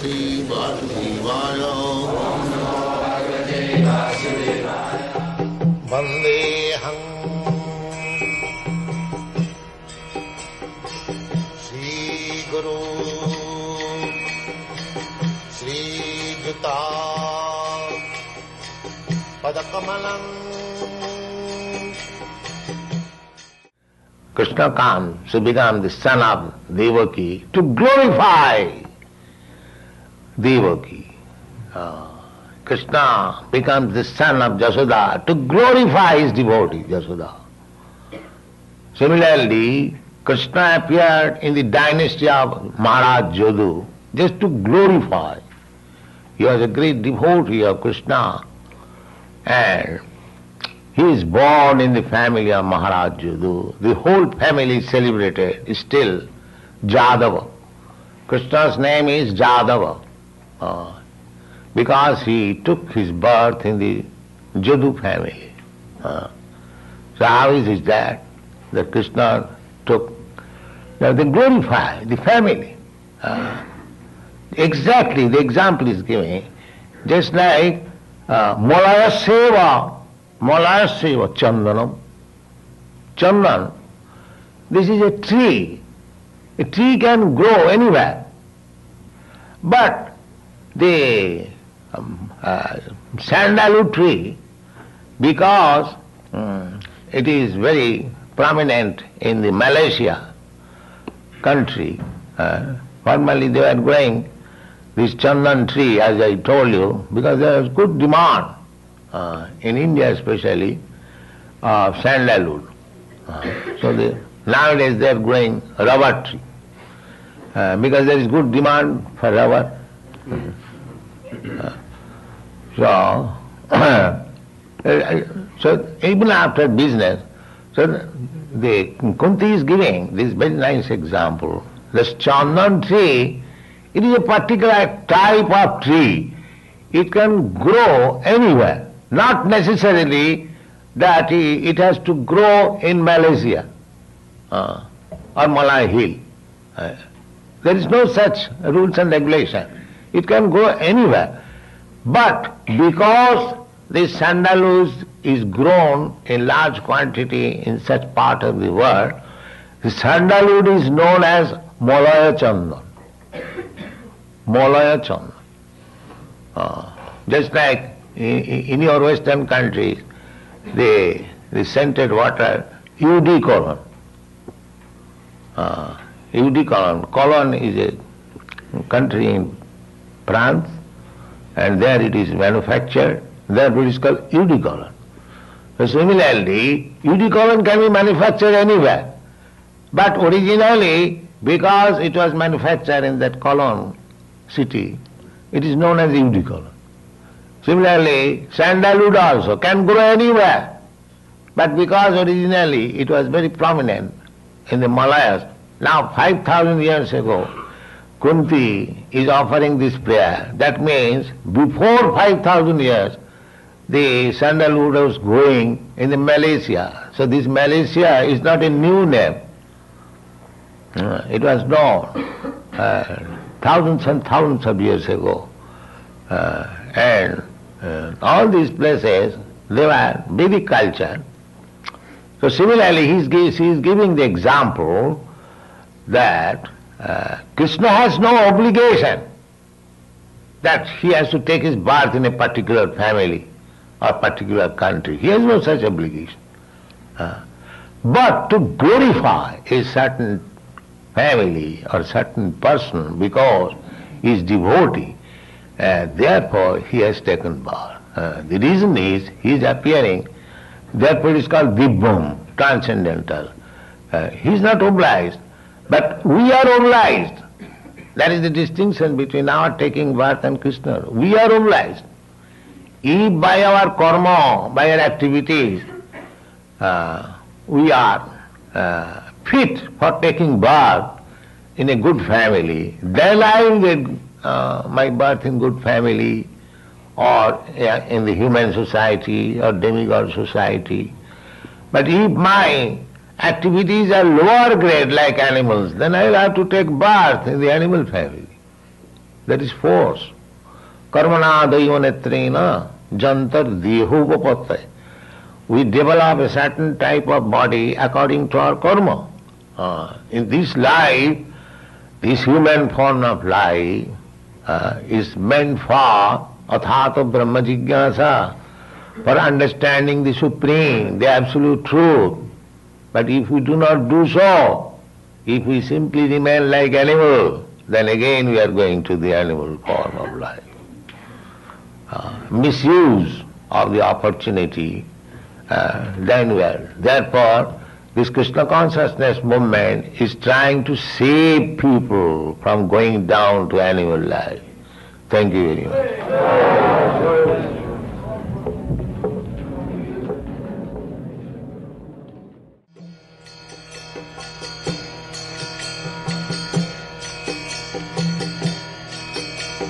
भगवते वासुदेवाय वन्देऽहम् श्रीगुरु श्रीयुता पदकमलम् Krishna comes to become the son of Devaki to glorify Devaki. Uh, Krishna becomes the son of Jasoda to glorify his devotee, Jasoda. Similarly, Krishna appeared in the dynasty of Maharaj Jadu just to glorify. He was a great devotee of Krishna and he is born in the family of Maharaj Jadu. The whole family celebrated still Jadava. Krishna's name is Jadava uh, because he took his birth in the Jadu family. Uh, so how is it that that Krishna took? Now they glorify the family. Uh, exactly, the example is given, just like uh, Molaya Seva Malasya Chandanam. Chandan, this is a tree. A tree can grow anywhere. But the um, uh, sandalwood tree, because um, it is very prominent in the Malaysia country, uh, formerly they were growing this chandan tree, as I told you, because there is good demand uh, in India especially, of sandalwood. Uh, so nowadays they are growing rubber tree uh, because there is good demand for rubber. Uh, so, so even after business, so the Kunti is giving this very nice example. The chandan tree, it is a particular type of tree. It can grow anywhere. Not necessarily that it has to grow in Malaysia uh, or Malay Hill. Uh, there is no such rules and regulation. It can grow anywhere. But because this sandalwood is grown in large quantity in such part of the world, the sandalwood is known as Malaya Chandan. Malaya Chandan. Uh, just like in your western countries, the, the scented water, eau de Cologne. Uh, eau de Cologne. Cologne is a country in France, and there it is manufactured. There it is called So similarly, de can be manufactured anywhere. But originally, because it was manufactured in that Cologne city, it is known as de Similarly, sandalwood also can grow anywhere. But because originally it was very prominent in the Malayas, now 5,000 years ago, Kunti is offering this prayer. That means before 5,000 years, the sandalwood was growing in the Malaysia. So this Malaysia is not a new name. Uh, it was known uh, thousands and thousands of years ago. Uh, and uh, all these places, they were Vedic culture. So similarly, he he is giving the example that uh, Krishna has no obligation that he has to take his birth in a particular family or particular country. He has no such obligation. Uh, but to glorify a certain family or certain person because he is devotee, uh, therefore, he has taken birth. Uh, the reason is he is appearing, therefore it is called Dibbam, transcendental. Uh, he is not obliged, but we are obliged. That is the distinction between our taking birth and Krishna. We are obliged. If by our karma, by our activities, uh, we are uh, fit for taking birth in a good family, then I will get uh, my birth in good family or in the human society or demigod society. But if my activities are lower grade like animals, then I will have to take birth in the animal family. that is force. Karmana daivanetrena jantar dehopapatte. We develop a certain type of body according to our karma. Uh, in this life, this human form of life uh, is meant for athata brahma jigyasa, for understanding the supreme, the absolute truth. But if we do not do so, if we simply remain like animal, then again we are going to the animal form of life. Uh, misuse of the opportunity uh, done well. Therefore, this Krishna consciousness movement is trying to save people from going down to animal life. Thank you very much.